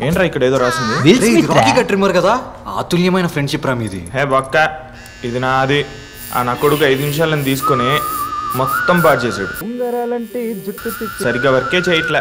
ఏంట్రా ఇక్కడ ఏదో రాసింది? విల్ స్మిత్ రాకీ కదా? అతుల్యమైన ఫ్రెండ్షిప్ రా మీది. హే బక్క. ఇది నాది. ఆ నా కొడుకు ఐదు నిమిషాలను తీసుకొని మొత్తం పాడు చేసాడు సరిగ్గా వర్కే చేయట్లే.